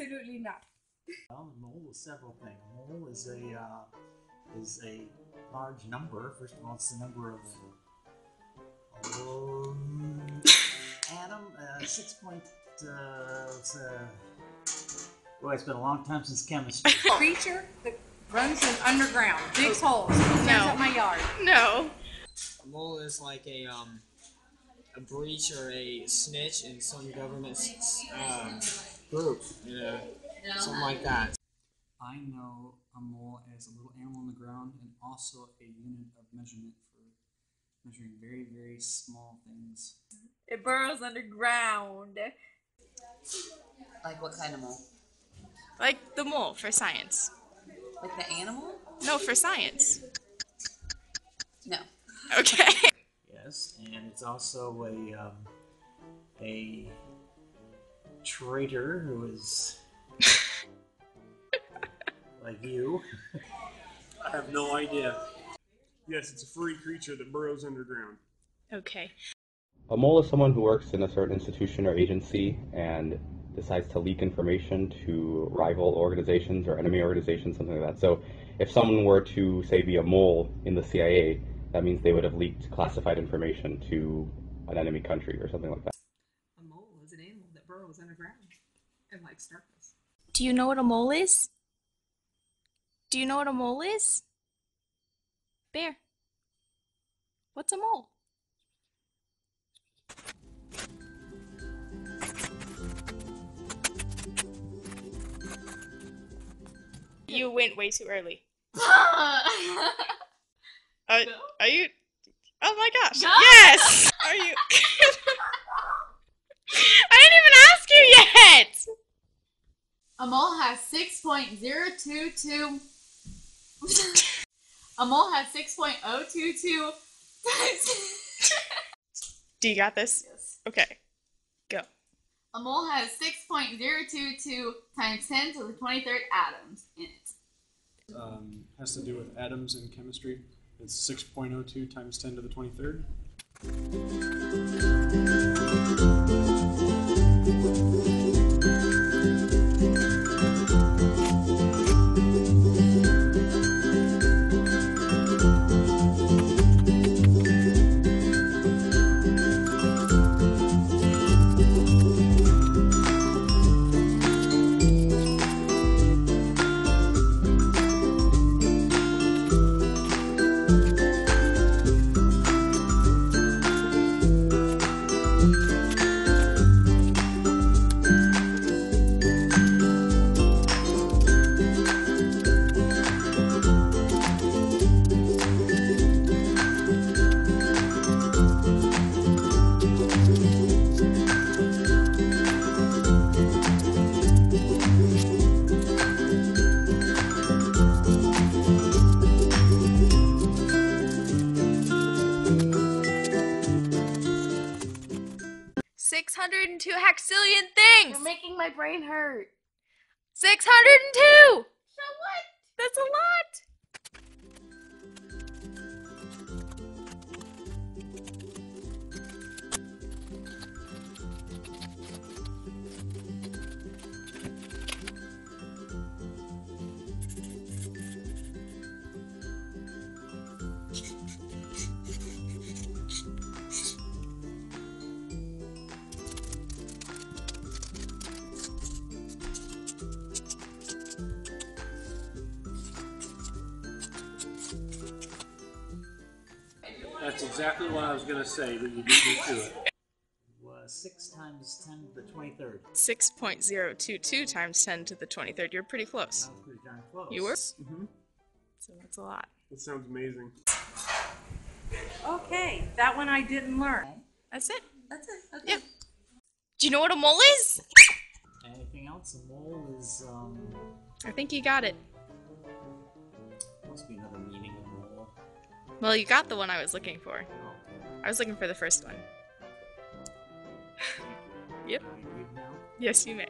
Absolutely not. Well, a mole is several things. A mole is a uh, is a large number. First of all, it's the number of um, atom. Uh, six point. Uh, uh, boy, it's been a long time since chemistry. Creature that runs in underground, digs holes, stands No. up my yard. No. A mole is like a um, a breach or a snitch in some government's s- um, group, you know, something like that. I know a mole as a little animal on the ground and also a unit of measurement for measuring very, very small things. It burrows underground. Like what kind of mole? Like the mole for science. Like the animal? No, for science. No. Okay. yes, and it's also a um, a traitor who is like you. I have no idea. Yes, it's a furry creature that burrows underground. Okay. A mole is someone who works in a certain institution or agency and decides to leak information to rival organizations or enemy organizations, something like that. So, if someone were to, say, be a mole in the CIA, that means they would have leaked classified information to an enemy country or something like that. A mole is an animal underground and likes darkness. Do you know what a mole is? Do you know what a mole is? Bear. What's a mole? You went way too early. Are, are you? Oh my gosh! Yes. Are you? I didn't even ask you yet. A mole has 6.022. a mole has 6.022. Do you got this? yes. Okay. Go. A mole has 6.022 times 10 to the 23rd atoms in it. Um, has to do with atoms in chemistry. It's 6.02 times 10 to the 23rd. Six hundred and two hexillion things. You're making my brain hurt. Six hundred and two. So what? That's a lot. That's exactly what I was going to say, but you beat me to it. Was six times ten to the twenty-third. Six point zero two two times ten to the twenty third. You're pretty close. That was pretty darn close. You were? Mm-hmm. So that's a lot. That sounds amazing. Okay, that one I didn't learn. That's it. That's it. Okay. Yep. Do you know what a mole is? Anything else? A mole is um. I think you got it. Well, you got the one I was looking for. I was looking for the first one. Yep. Yes, you may.